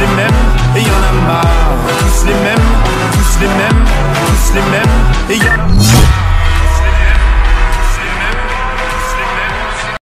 les mêmes, et y en a marre. Tous les mêmes, tous les mêmes, tous les mêmes, et y en a marre.